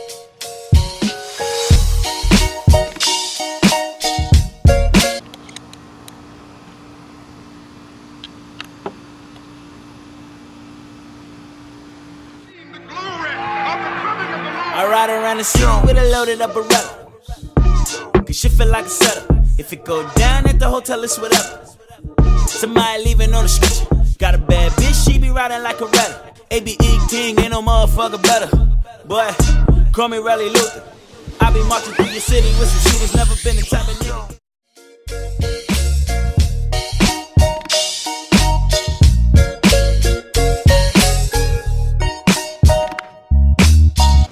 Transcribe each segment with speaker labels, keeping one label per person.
Speaker 1: I ride around the city with a loaded up Beretta. Cause shit feel like a setup. If it go down at the hotel, it's whatever. Somebody leaving on the street. Got a bad bitch, she be riding like a rattler. ABE King, ain't no motherfucker better. Boy, me Rally Luther. I be marching through your city with some shooters, never been the type of nigga.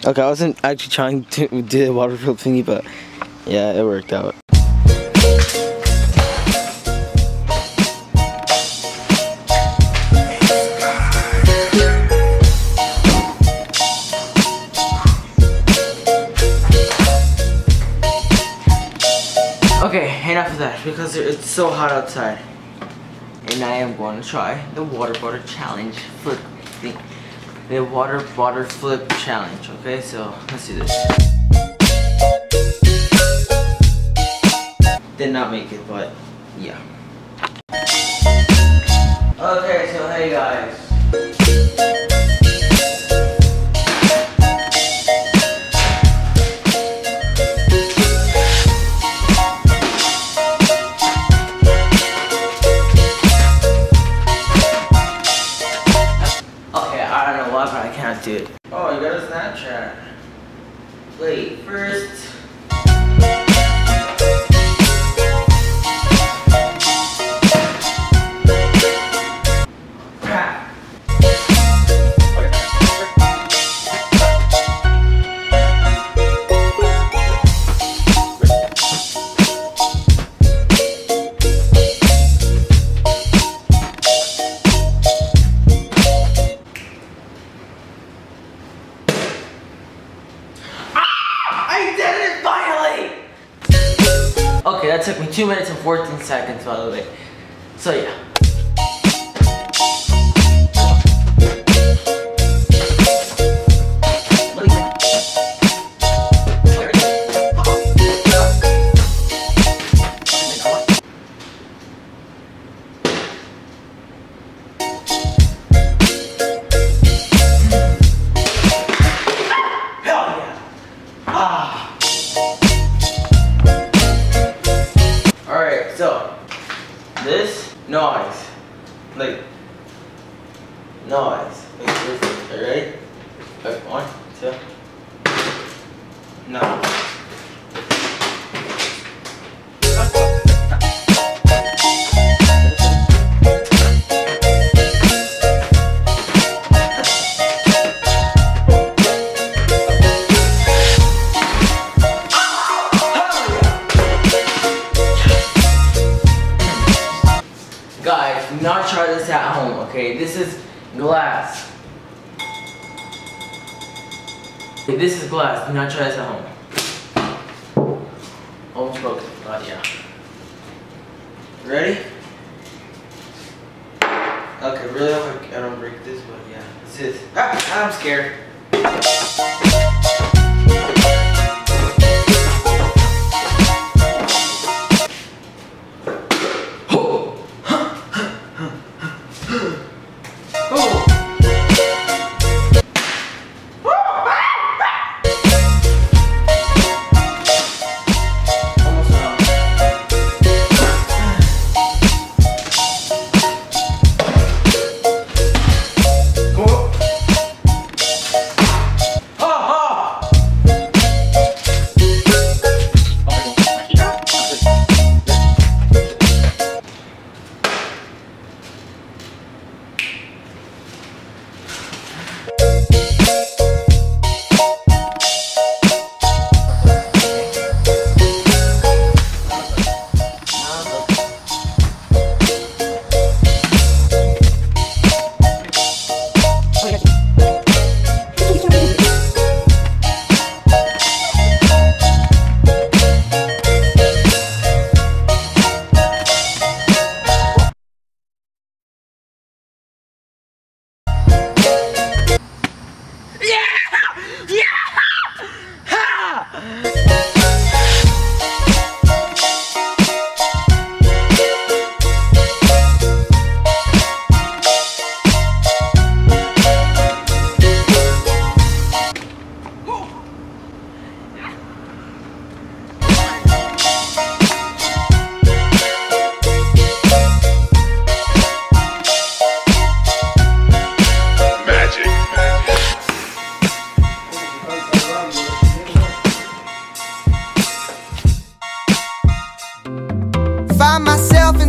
Speaker 2: Okay, I wasn't actually trying to do the waterproof thingy, but yeah, it worked out. Okay, enough of that because it's so hot outside. And I am going to try the water bottle challenge flip thing. The water bottle flip challenge. Okay, so let's do this. Did not make it, but yeah. Okay, so hey guys. 2 minutes and 14 seconds by the way. So yeah. Like noise. This. Alright? One, two. No. Glass. Okay, this is glass. Do not try this at home. Almost broke it, but yeah. Ready? Okay, really hope I don't break this, but yeah. This is. Ah, I'm scared.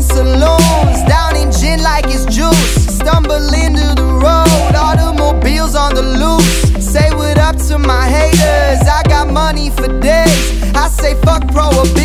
Speaker 3: Balloons, downing gin like it's juice. Stumble into the road, automobiles on the loose. Say what up to my haters, I got money for days. I say fuck prohibition,